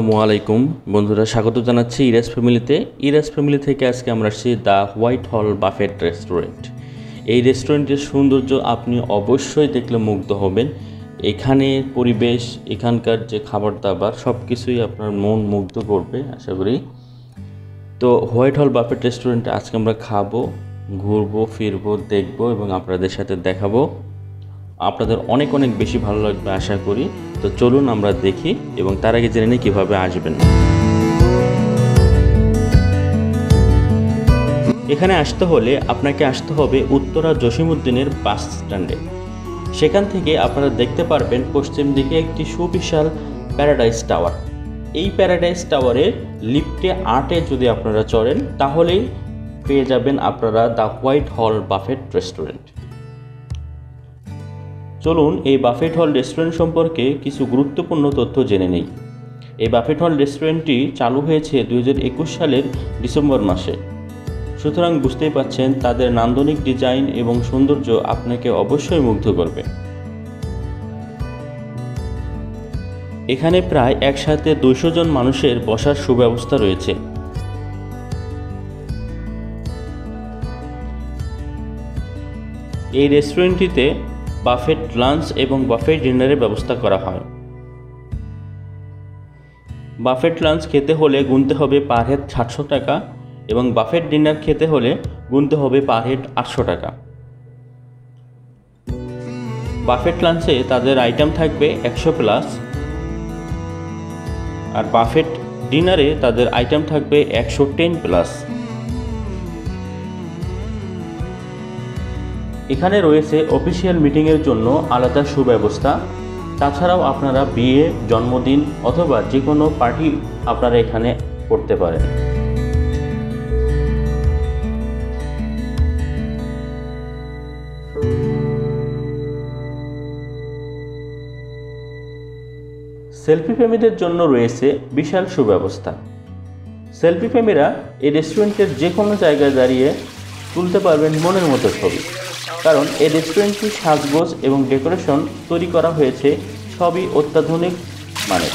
আসসালামু আলাইকুম। বন্ধুরা, স্বাগত জানাচ্ছি ইরাস ফ্যামিলিতে। ইরাস ফ্যামিলি থেকে আজকে আমরা আসছি the white hall buffet restaurant. এই রেস্টুরেন্টের সৌন্দর্য আপনি অবশ্যই দেখলে মুগ্ধ হবেন। এখানে পরিবেশ, এখানকার যে খাবার দাবার সব কিছুই আপনার মন মুগ্ধ করবে, আশা করি। তো হোয়াইট হল বাফেট রেস্টুরেন্টে আজকে আমরা খাব, ঘুরবো, ফিরবো, দেখব এবং আপনাদের সাথে দেখাবো। আপনাদের অনেক অনেক বেশি ভালো লাগবে, আশা করি। তো চলুন আমরা দেখি এবং তার আগে জেনে নিই কীভাবে আসবেন। এখানে আসতে হলে আপনাকে আসতে হবে উত্তরা জসিমউদ্দিনের বাস স্ট্যান্ডে। সেখান থেকে আপনারা দেখতে পারবেন পশ্চিম দিকে একটি সুবিশাল প্যারাডাইস টাওয়ার। এই প্যারাডাইস টাওয়ারে লিফটে আটে যদি আপনারা চড়েন, তাহলেই পেয়ে যাবেন আপনারা the white hall buffet restaurant. চলুন এই বাফেট হল রেস্টুরেন্ট সম্পর্কে কিছু গুরুত্বপূর্ণ তথ্য জেনে নেই। এই বাফেট হল রেস্টুরেন্টটি চালু হয়েছে দু হাজার একুশ সালের ডিসেম্বর মাসে। সুতরাং বুঝতেই পাচ্ছেন তাদের নান্দনিক ডিজাইন এবং সৌন্দর্য আপনাকে অবশ্যই মুগ্ধ করবে। এখানে প্রায় একসাথে দুইশো জন মানুষের বসার সুব্যবস্থা রয়েছে। এই রেস্টুরেন্টটিতে বাফেট লাঞ্চ এবং বাফেট ডিনারের ব্যবস্থা করা হয়। বাফেট লাঞ্চ খেতে হলে গুনতে হবে পার হেড সাতশো টাকা এবং বাফেট ডিনার খেতে হলে গুনতে হবে পার হেড আটশো টাকা। বাফেট লাঞ্চে তাদের আইটেম থাকবে একশো প্লাস আর বাফেট ডিনারে তাদের আইটেম থাকবে একশো টেন প্লাস। এখানে রয়েছে অফিসিয়াল মিটিংয়ের জন্য আলাদা সুব্যবস্থা। তাছাড়াও আপনারা বিয়ে, জন্মদিন অথবা যে কোনো পার্টি আপনারা এখানে করতে পারেন। সেলফি প্রেমীদের জন্য রয়েছে বিশাল সুব্যবস্থা। সেলফি প্রেমীরা এই রেস্টুরেন্টের যে কোনো জায়গায় দাঁড়িয়ে তুলতে পারবেন মনের মতো ছবি। কারণ এই রেস্টুরেন্টটি সাজগোজ এবং ডেকোরেশন তৈরি করা হয়েছে সবই অত্যাধুনিক মানের।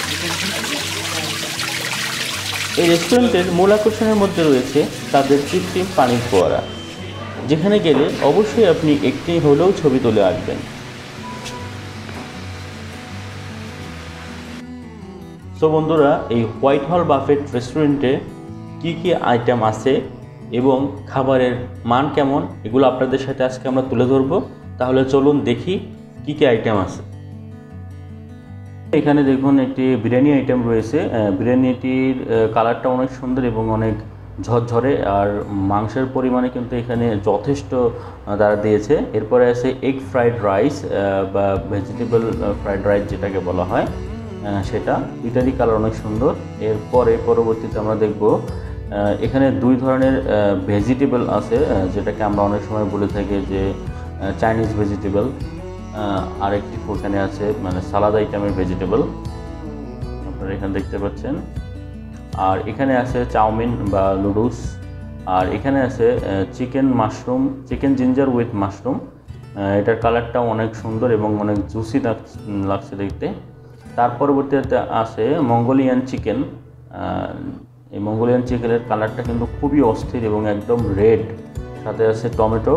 এই রেস্টুরেন্টের মূল আকর্ষণের মধ্যে রয়েছে তাদের কৃত্রিম পানির ফোয়ারা, যেখানে গেলে অবশ্যই আপনি একটি হলেও ছবি তুলে আসবেন। সো বন্ধুরা, এই হোয়াইট হল বাফেট রেস্টুরেন্টে কি কি আইটেম আছে এবং খাবারের মান কেমন, এগুলো আপনাদের সাথে আজকে আমরা তুলে ধরবো। তাহলে চলুন দেখি কি কি আইটেম আছে। এখানে দেখুন একটি বিরিয়ানি আইটেম রয়েছে। বিরিয়ানিটির কালারটা অনেক সুন্দর এবং অনেক ঝরঝরে, আর মাংসের পরিমাণে কিন্তু এখানে যথেষ্ট তারা দিয়েছে। এরপরে আছে এগ ফ্রাইড রাইস বা ভেজিটেবল ফ্রাইড রাইস যেটাকে বলা হয় সেটা। দুইটারই কালার অনেক সুন্দর। এরপরে পরবর্তীতে আমরা দেখব এখানে দুই ধরনের ভেজিটেবল আছে যেটাকে আমরা অনেক সময় বলে থাকি যে চাইনিজ ভেজিটেবল আরেকটি এখানে আছে মানে সালাদ আইটেমের ভেজিটেবল আপনারা এখানে দেখতে পাচ্ছেন। আর এখানে আছে চাউমিন বা নুডলস আর এখানে আছে chicken mushroom chicken ginger with mushroom এটার কালারটাও অনেক সুন্দর এবং অনেক জুসি লাগছে দেখতে। তার পরবর্তীতে আছে মঙ্গোলিয়ান চিকেন এই মঙ্গোলিয়ান চিকেনের কালারটা কিন্তু খুবই অস্থির এবং একদম রেড। সাথে আছে টমেটো।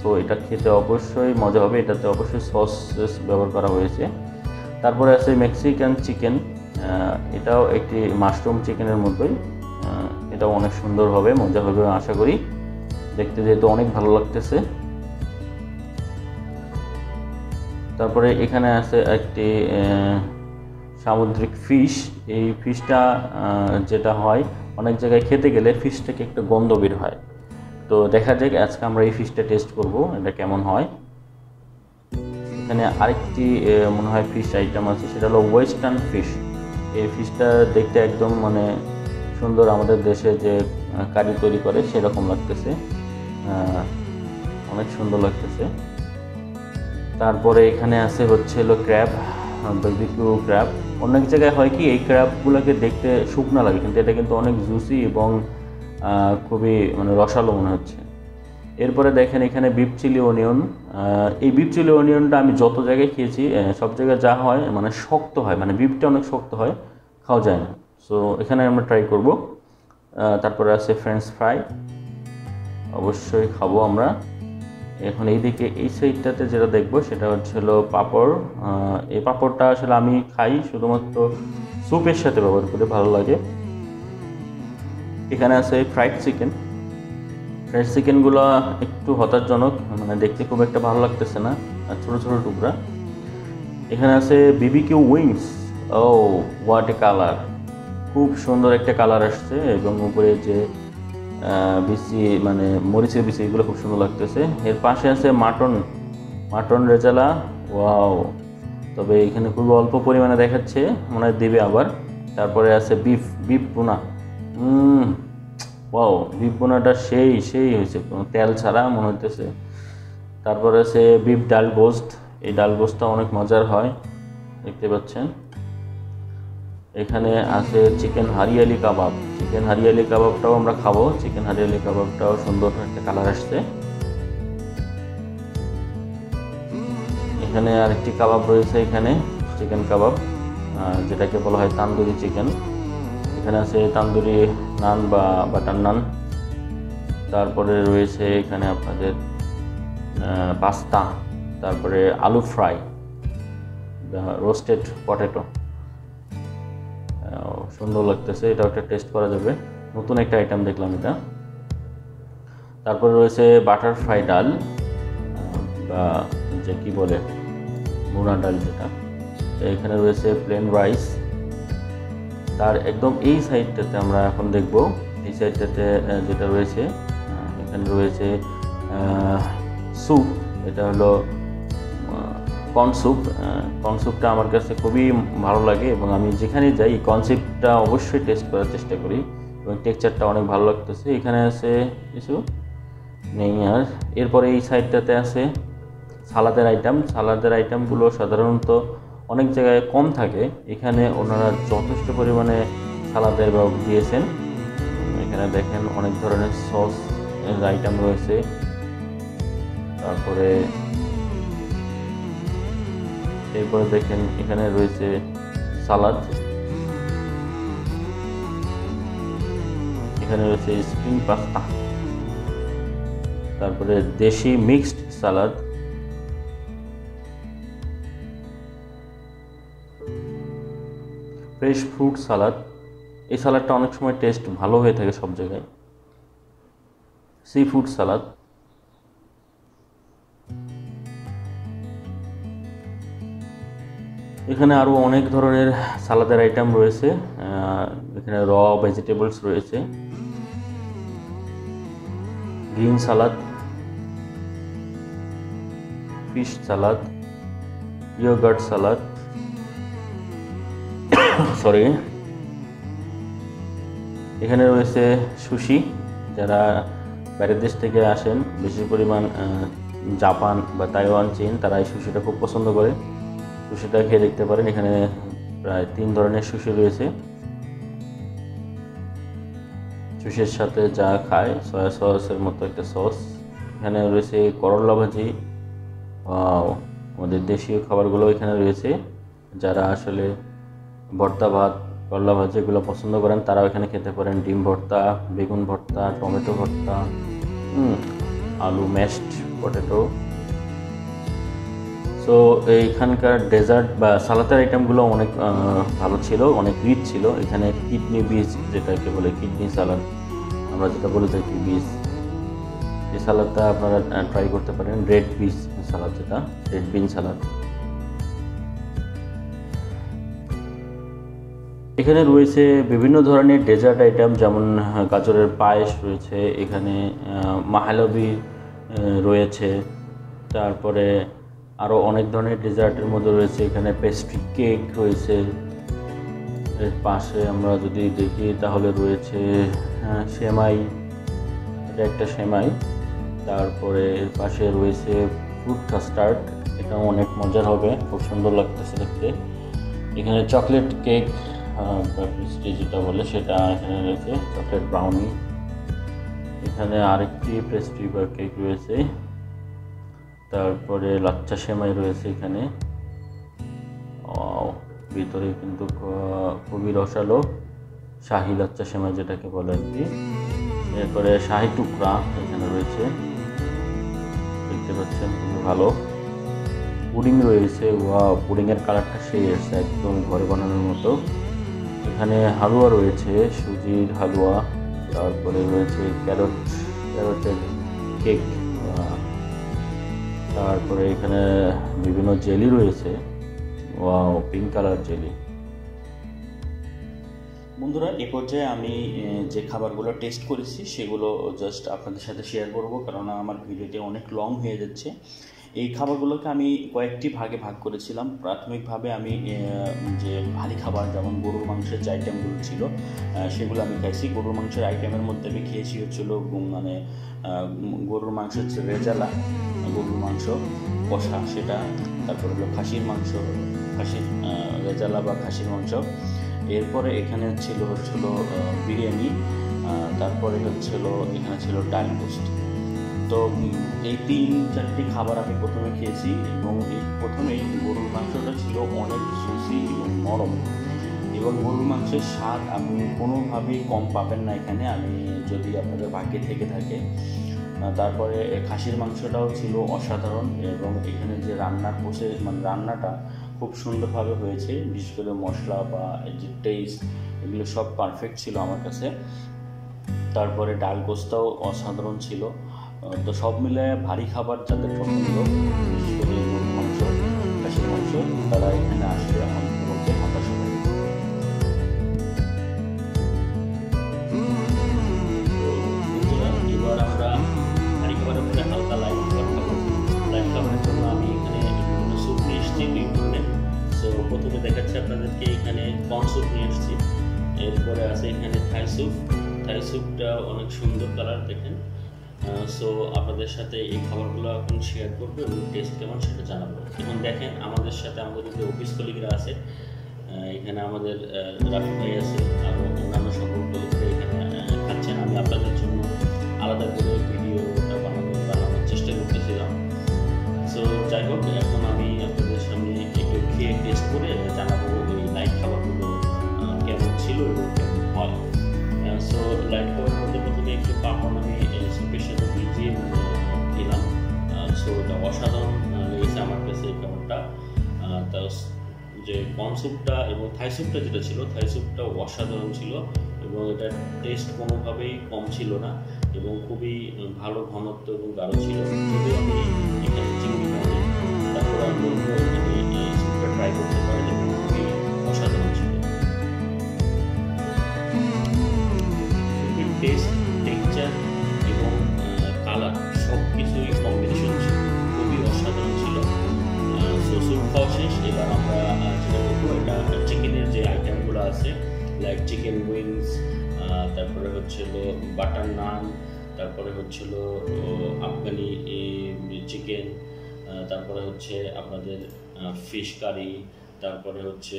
সো এটা খেতে অবশ্যই মজা হবে। এটাতে অবশ্যই সস ব্যবহার করা হয়েছে। তারপরে আছে মেক্সিকান চিকেন এটাও একটি মাশরুম চিকেনের মতোই। এটাও অনেক সুন্দর হবে, মজা হবে আশা করি। দেখতে যেহেতু অনেক ভালো লাগতেছে। তারপরে এখানে আছে একটি সামুদ্রিক ফিশ এই ফিশটা যেটা হয়, অনেক জায়গায় খেতে গেলে ফিশ থেকে একটা গন্ধ বের হয়। তো দেখা যাক, আজকে আমরা এই ফিশটা টেস্ট করব, এটা কেমন হয়। এখানে আরেকটি মনে হয় ফিশ আইটেম আছে, সেটা হলো ওয়েস্টার্ন ফিশ। এই ফিশটা দেখতে একদম মানে সুন্দর আমাদের দেশে যে কারি তৈরি করে, সেরকম লাগতেছে। অনেক সুন্দর লাগতেছে। তারপরে এখানে আছে হচ্ছে হলো ক্র্যাব। বার্বিকিউ ক্র্যাব অনেক জায়গায় হয় কি, এই ক্র্যাবগুলোকে দেখতে শুকনা লাগে, কিন্তু এটা কিন্তু অনেক জুসি এবং খুবই মানে রসালো মনে হচ্ছে। এরপরে দেখেন এখানে বিপ চিলি অনিয়ন এই বিপ চিলি অনিয়নটা আমি যত জায়গায় খেয়েছি সব জায়গায় যা হয় মানে শক্ত হয় মানে বিপটা অনেক শক্ত হয়, খাওয়া যায় না। সো এখানে আমরা ট্রাই করব। তারপরে আছে ফ্রেঞ্চ ফ্রাই অবশ্যই খাব আমরা। এখন এইদিকে এই সাইডটাতে যেটা দেখব সেটা হচ্ছে পাঁপড়। এই পাঁপড়টা আসলে আমি খাই শুধুমাত্র স্যুপের সাথে ব্যবহার করে, ভালো লাগে। এখানে আছে ফ্রাইড চিকেন ফ্রাইড চিকেনগুলো একটু হতাশজনক মানে দেখতে খুব একটা ভালো লাগতেছে না, আর ছোটো ছোটো টুকরা। এখানে আছে B B Q wings oh what a colour খুব সুন্দর একটা কালার আসছে, এবং উপরে যে বিচি মানে মরিচের বিচি, এগুলো খুব সুন্দর লাগতেছে। এর পাশে আছে মাটন মাটন রেজালা। ওয়াও। তবে এখানে খুব অল্প পরিমাণে দেখাচ্ছে, মনে হয় দেবে আবার। তারপরে আছে বিফ বিফ পোনা ওয়াও, বিফ পোনাটা সেই সেই হয়েছে তেল ছাড়া মনে হইতেছে। তারপরে আছে বিফ ডাল গোস্ট এই ডাল গোস্টটা অনেক মজার হয়, দেখতে পাচ্ছেন। এখানে আছে চিকেন হারিয়ালি কাবাব। চিকেন হারিয়ালি কাবাবটাও আমরা খাব। চিকেন হারিয়ালি কাবাবটাও সুন্দর একটা কালার আসছে। এখানে আরেকটি কাবাব রয়েছে এখানে, চিকেন কাবাব যেটাকে বলা হয় তান্দুরি চিকেন। এখানে আছে তান্দুরি নান বা বাটার নান। তারপরে রয়েছে এখানে আপনাদের পাস্তা, তারপরে আলু ফ্রাই, রোস্টেড পটেটো। সুন্দর লাগতেছে, এটাও একটা টেস্ট করা যাবে। নতুন একটা আইটেম দেখলাম এটা। তারপরে রয়েছে বাটার ফ্রাই ডাল বা যে কি বলে মুনা ডাল যেটা। এখানে রয়েছে প্লেন রাইস তার একদম এই সাইডটাতে আমরা এখন দেখব। এই সাইডটাতে যেটা রয়েছে এখানে রয়েছে স্যুপ এটা হলো কর্ন স্যুপ কর্ন স্যুপটা আমার কাছে খুবই ভালো লাগে এবং আমি যেখানে যাই, এই কনসেপ্টটা অবশ্যই টেস্ট করার চেষ্টা করি এবং টেক্সচারটা অনেক ভালো লাগতেছে। এখানে আছে কিছু? নেই আর। এরপরে এই সাইডটাতে আছে সালাদের আইটেম সালাদের আইটেমগুলো সাধারণত অনেক জায়গায় কম থাকে। এখানে ওনারা যথেষ্ট পরিমাণে সালাদের দিয়েছেন। এখানে দেখেন অনেক ধরনের সস আইটেম রয়েছে। তারপরে এরপরে দেখেন এখানে রয়েছে সালাদ। এখানে রয়েছে স্প্রিং পাস্তা। তারপরে দেশি mixed salad. Fresh fruit salad. এই সালাদটা অনেক সময় টেস্ট ভালো হয়ে থাকে সব জায়গায়। Seafood salad. এখানে আরও অনেক ধরনের সালাদের আইটেম রয়েছে এখানে র ভেজিটেবলস রয়েছে green salad fish salad yogurt salad sorry এখানে রয়েছে সুশি যারা বাইরের দেশ থেকে আসেন বেশি পরিমাণ জাপান বা তাইওয়ান, চীন, তারা এই সুশিটা খুব পছন্দ করে। সুশিটা খেয়ে দেখতে পারেন, এখানে প্রায় তিন ধরনের সুশি রয়েছে। সুশির সাথে যা খায় সয়া সসের মতো একটা সস এখানে রয়েছে করলা ভাজি। আমাদের দেশীয় খাবারগুলো এখানে রয়েছে। যারা আসলে ভর্তা ভাত, করলা ভাজি এগুলো পছন্দ করেন, তারাও এখানে খেতে পারেন। ডিম ভর্তা, বেগুন ভর্তা, টমেটো ভর্তা আলু ম্যাশড পটেটো। সো এইখানকার ডেজার্ট বা সালাতের আইটেমগুলো অনেক ভালো ছিল, অনেক রিচ ছিল। এখানে কিডনি বীজ যেটাকে বলে কিডনি সালাদ আমরা যেটা বলে থাকি বীজ এই সালাদটা আপনারা ট্রাই করতে পারেন। রেড বীজ সালাদ যেটা রেড বিন সালাদ এখানে রয়েছে বিভিন্ন ধরনের ডেজার্ট আইটেম যেমন গাজরের পায়েস রয়েছে। এখানে মাহালবি রয়েছে। তারপরে আরও অনেক ধরনের ডেজার্টের মধ্যে রয়েছে। এখানে পেস্ট্রি কেক রয়েছে। এর পাশে আমরা যদি দেখি তাহলে রয়েছে আহ, সেমাই। এটা একটা সেমাই। তারপরে এর পাশে রয়েছে ফ্রুট কাস্টার্ড এটা অনেক মজার হবে খুব সুন্দর লাগতেছে দেখতে। এখানে চকলেট কেক পেস্ট্রি যেটা বলে সেটা এখানে রয়েছে চকলেট ব্রাউনি এখানে আরেকটি পেস্ট্রি বা কেক রয়েছে। তারপরে লাচ্চা সেমাই রয়েছে এখানে। ভিতরে কিন্তু খুবই রসালো শাহি লাচ্চা সেমাই যেটাকে বলে আর কি। এরপরে শাহি টুকরা এখানে রয়েছে। দেখতে পাচ্ছেন, খুবই ভালো। পুডিং রয়েছে ওয়া পুডিংয়ের কালারটা সেই এসছে একদম ঘরে বানানোর মতো। এখানে হালুয়া রয়েছে, সুজির হালুয়া। তারপরে রয়েছে ক্যারট, ক্যারটের কেক। তারপরে এখানে বিভিন্ন জেলি রয়েছে। Wow pink colour jelly. বন্ধুরা, এ পর্যায়ে আমি যে খাবারগুলো টেস্ট করেছি, সেগুলো জাস্ট আপনাদের সাথে শেয়ার করব। কেননা আমার ভিডিওটি অনেক লং হয়ে যাচ্ছে। এই খাবারগুলোকে আমি কয়েকটি ভাগে ভাগ করেছিলাম। প্রাথমিকভাবে আমি যে ভারী খাবার যেমন গরুর মাংসের যে আইটেমগুলো ছিল সেগুলো আমি খাইছি। গরুর মাংসের আইটেমের মধ্যে আমি খেয়েছি হচ্ছিল মানে গরুর মাংস হচ্ছে রেজালা, গরুর মাংস, কষা সেটা, তারপরে হলো খাসির মাংস, খাসির রেজালা বা খাসির মাংস। এরপরে এখানে ছিল হচ্ছিল বিরিয়ানি তারপরে হচ্ছিল, এখানে ছিল ডাল পোস্ট তো এই তিন, চারটি খাবার আমি প্রথমে খেয়েছি এবং এই প্রথমেই গরুর মাংসটা ছিল অনেক সুসি এবং নরম। এবং গরুর মাংসের স্বাদ আপনি কোনোভাবেই কম পাবেন না এখানে। আমি যদি আপনাদের ভাগ্যে থেকে থাকে তারপরে খাসির মাংসটাও ছিল অসাধারণ এবং এখানে যে রান্নার প্রসেস মানে রান্নাটা খুব সুন্দরভাবে হয়েছে। বিশেষ করে মশলা বা যে টেস্ট এগুলো সব পারফেক্ট ছিল আমার কাছে। তারপরে ডাল গোস্তাও অসাধারণ ছিল। তো সব মিলে ভারী খাবার যাদের পছন্দ তারা এখানে আসলে এবার আমরা এখানে এসেছি প্রথমে দেখাচ্ছি আপনাদেরকে এখানে নিয়ে এসেছি। এরপরে আছে এখানে থাই স্যুপ থাই স্যুপটা অনেক সুন্দর কালার দেখেন। সো আপনাদের সাথে এই খাবারগুলো এখন শেয়ার করব এবং টেস্ট কেমন সেটা জানাব। এখন দেখেন আমাদের সাথে আমাদের যে অফিস কলিগরা আছে এখানে আমাদের রাফি ভাই আছে আরও অন্যান্য সকল কলিগরা এখানে খাচ্ছেন। আমি আপনাদের জন্য আলাদা করে ভিডিওটা বানানো বানানোর চেষ্টা করতেছিলাম। সো যাই হোক, এখন আমি আপনাদের সামনে একটু খেয়ে টেস্ট করে জানাব ওই লাইট খাবারগুলো কেমন ছিল এবং কেমন হয়। সো লাইট খাবার মধ্যে প্রথমে একটু পাপন আমি দিলাম। সো এটা অসাধারণ লেগেছে আমার কাছে এই খাবারটা যে কর্ন স্যুপটা এবং থাই স্যুপটা যেটা ছিল, থাই স্যুপটা অসাধারণ ছিল এবং এটার টেস্ট কোনোভাবেই কম ছিল না এবং খুবই ভালো ঘনত্ব এবং গাঢ় ছিল। যদিও আমি এখানে চিংড়ি খাইনি তারপরে আমি এখানে স্যুপটা ট্রাই করতে পারেন এবং খুবই অসাধারণ ছিল। এবার আমরা যেটা বলব, এটা চিকেনের যে আইটেমগুলো আছে লাইক চিকেন উইংস তারপরে হচ্ছিল বাটার নান তারপরে হচ্ছিল আফগানি চিকেন তারপরে হচ্ছে আপনাদের ফিশ কারি তারপরে হচ্ছে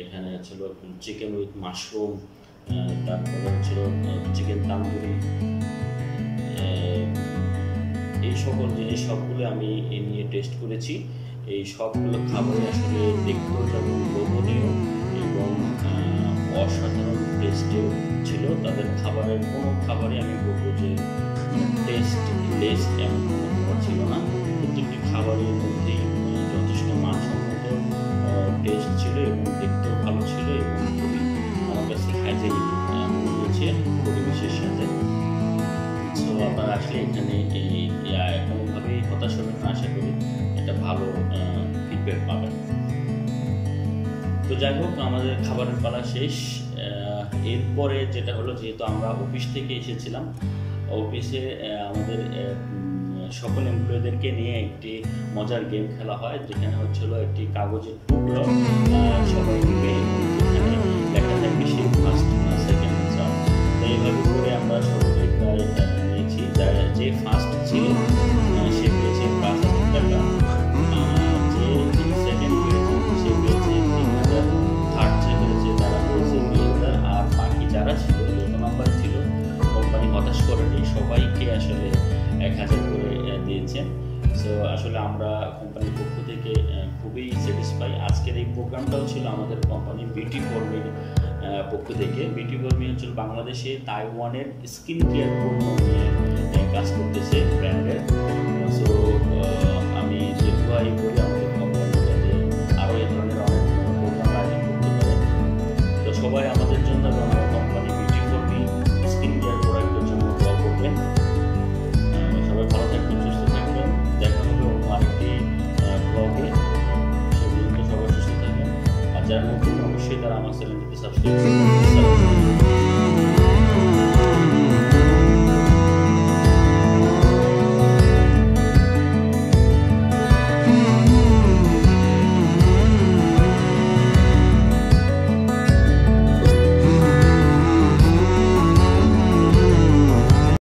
এখানে ছিল চিকেন উইথ মাশরুম তারপরে হচ্ছিল চিকেন তান্দুরি এই সকল জিনিস সবগুলো আমি নিয়ে টেস্ট করেছি। এই সবগুলো খাবারই আসলে দেখতেও যেমন লোভনীয় এবং অসাধারণ টেস্টেও ছিল। তাদের খাবারের কোনো খাবারই আমি বলব যে টেস্ট লেস এমন কোনো খাবার ছিল না। প্রত্যেকটি খাবারের মধ্যেই যথেষ্ট মানসম্মত টেস্ট ছিল এবং দেখতেও ভালো ছিল এবং খুবই আমার কাছে হাইজেনিক মনে হয়েছে। পরিবেশের সাথে সো আপনারা আসলে এখানে এই কোনোভাবেই হতাশ হবেন না, আশা করি একটা ভালো ফিডব্যাক পাবেন। তো যাই হোক, আমাদের খাবারের পালা শেষ। এরপরে যেটা হলো, যেহেতু আমরা অফিস থেকে এসেছিলাম, অফিসে আমাদের সকল এমপ্লয়ীদেরকে নিয়ে একটি মজার গেম খেলা হয়, যেখানে হচ্ছিল একটি কাগজের টুকরো। সবাই মিলে যেখানে লেখা ফার্স্ট সেকেন্ড এইভাবে করে যে ফার্স্ট ছিল সে পেয়েছে পাঁচ হাজার টাকা যে যে সবাইকে আসলে এক হাজার করে দিয়েছে। সো আসলে আমরা কোম্পানির পক্ষ থেকে খুবই স্যাটিসফাই আজকের এই প্রোগ্রামটাও ছিল আমাদের কোম্পানি বিউটি ফর পক্ষ থেকে। বিউটি কর্মী অঞ্চল বাংলাদেশে তাইওয়ানের স্কিন কেয়ার পণ্য নিয়ে কাজ করতেছে ব্র্যান্ডের। সো আমি দীর্ঘায়ু করি